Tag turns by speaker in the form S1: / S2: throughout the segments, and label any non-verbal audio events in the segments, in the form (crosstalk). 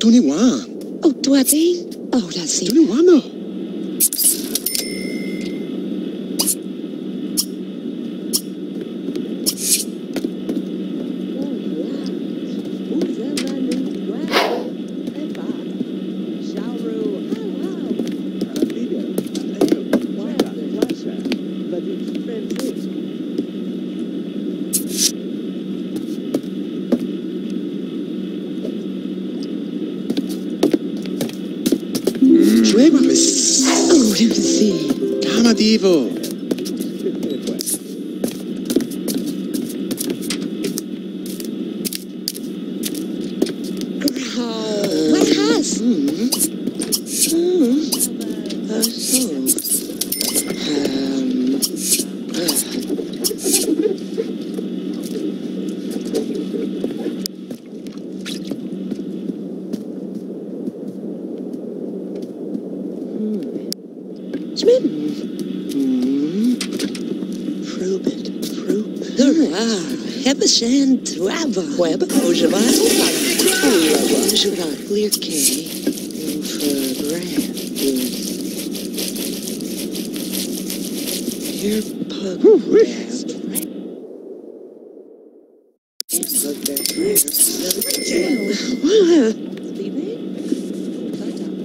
S1: 21.
S2: Oh, 21? Oh, that's it.
S1: 21 now. No. Schweberis.
S2: Oh, Lucy.
S1: Kamadivo.
S2: Oh, what has?
S3: Hmm. Uh, so. Prove it.
S2: Hurrah. Hebeshan Tuava. Web. Ojava.
S3: Jura, clear K. For grand. Here, pug. Bad. Pug that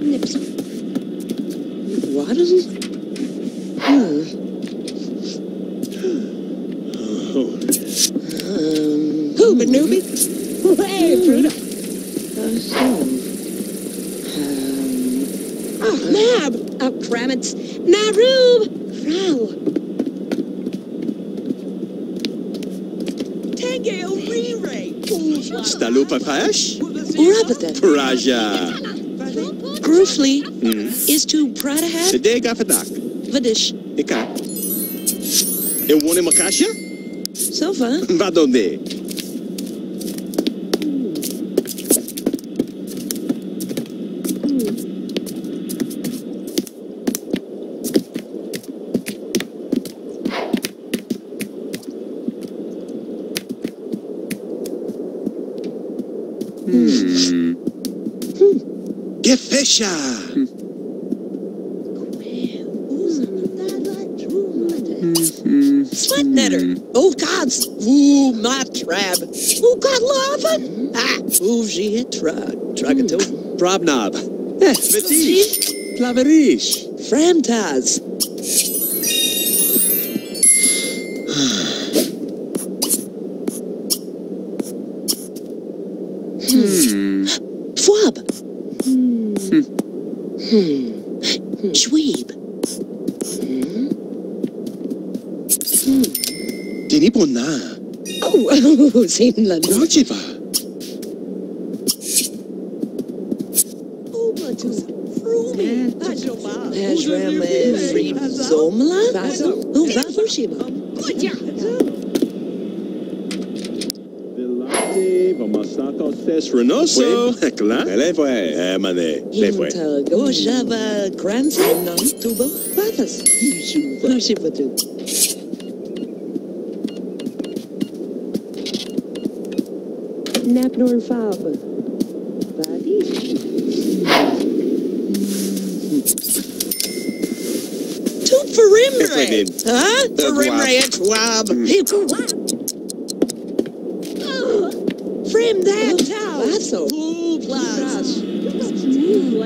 S2: Nips.
S3: What is it? Hmm. Um.
S2: Who, Manubi? (laughs) Hey, Fruta.
S3: Uh, so. Um.
S2: Oh, Mab. Oh, Kramits. Narub. Frau. Tegel Re-Ray.
S1: Stalupa Fash.
S2: Rabatan.
S1: Praja.
S2: Groofly
S1: Hmm.
S2: is to Pradahat
S1: Today gafadak.
S2: Vadish.
S1: Ika. Eu vou numa caixa?
S2: Sofa.
S1: Vá donde? Hmm. Fecha!
S2: Sweat netter. Oh, gods. Ooh, my trab. Oh, God, lava. Ah, ooh, she hit trug. Trugato.
S1: Probnob. Eh, Vetish. Plaverish.
S2: Framtaz.
S1: Hmm.
S2: Fwab. Schweeb.
S1: Tinipo na.
S2: Oh, Zinland.
S1: Rochiva.
S2: Ashram Free Zomla. Oh, Vavushima.
S1: Velate, Vamasato, Ses Renoso. Claro. Ele foi. É, mané. Ele foi.
S2: Inta Gojava Grandson. Non Tubo. Vathas. Vushivatu. Napnor Fab. Two Farimre.
S1: Efraim.
S2: Huh? Farimre
S1: Twab.
S2: at Twab. Frame that a whole blast.
S4: Do you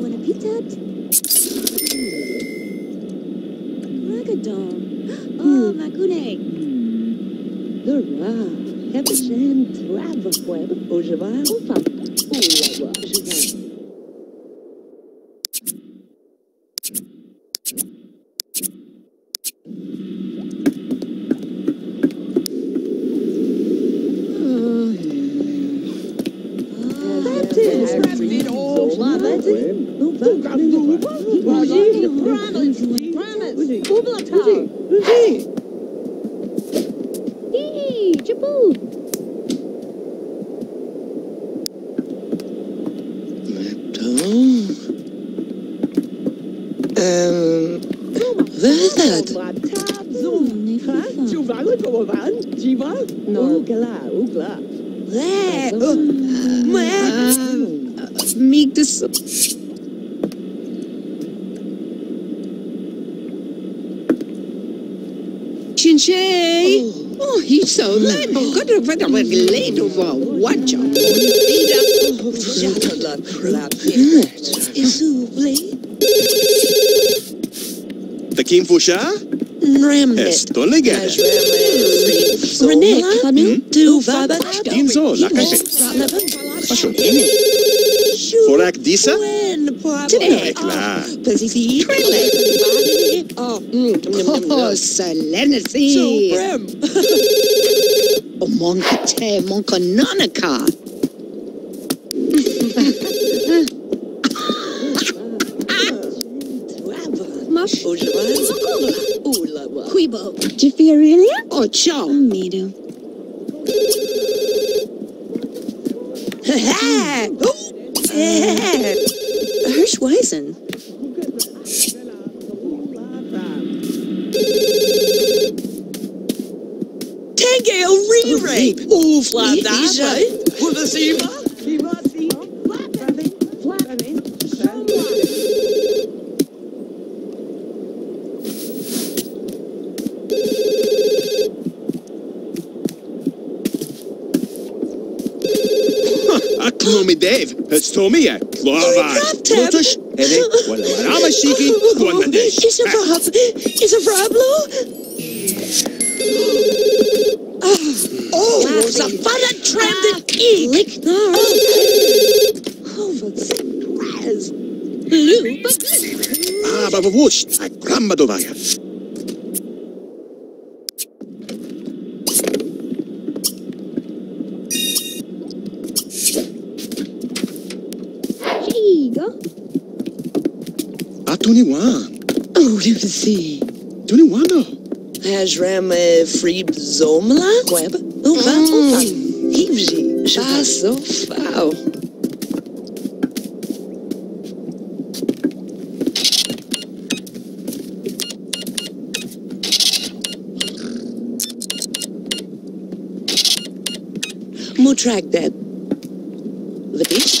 S4: want a pizza? Ragadoll. Oh, Makune.
S2: Hurra. Have a sand trava web. Ojava. Opa. Ulawa. Ojava.
S4: Yee, Jaboo.
S2: Um, that. There. Meek this. Chinche! Oh, he's so late. Oh, Got to find a late over. Watch out.
S1: Takim Fusha?
S2: Remnant.
S1: Estolegash. Remnant.
S2: René, Kamil, du
S1: wabaczka. Inzo, lakasie. Pasiątini. Forak disa?
S2: Tekla. Pesisi. Oh, solemnity. O monkate, monkanonica. Masz używa.
S4: Quibo. Diphtheria?
S2: Oh, ciao.
S4: Mido. (laughs) Hirschweisen.
S2: Tangale re-rape. Oh, oh flat that. With a
S1: nome deve. Stomia. Glava. Lutas.
S2: Ele. Guadarama Shiki. Guanadesh. Kishavrov. Kishavravlo. Oh, Zafara Trandon King. Licknar.
S4: Lub.
S2: Ah, but what's
S1: that? Babawush. Gramba Dovaya.
S4: Chigo.
S1: Ah, Tony Wan.
S2: Oh, you see.
S1: Tony Wan no.
S2: Hajram Freeb Zomla? Web? Opa, opa. Hivji. Ah, so foul. Mutrak that. The beach?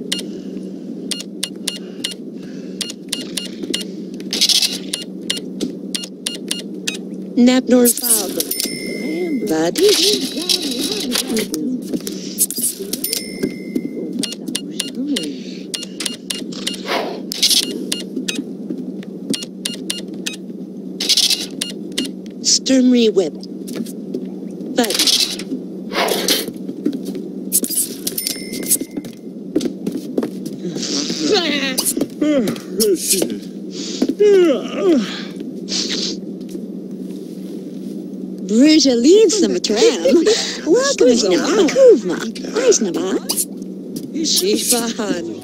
S2: Napnor father. Buddy? Sternry whip. Buddy. (laughs)
S4: Bruja leads them tram. (laughs) Welcome to Kuvma. Reasonable.
S2: Shifahan.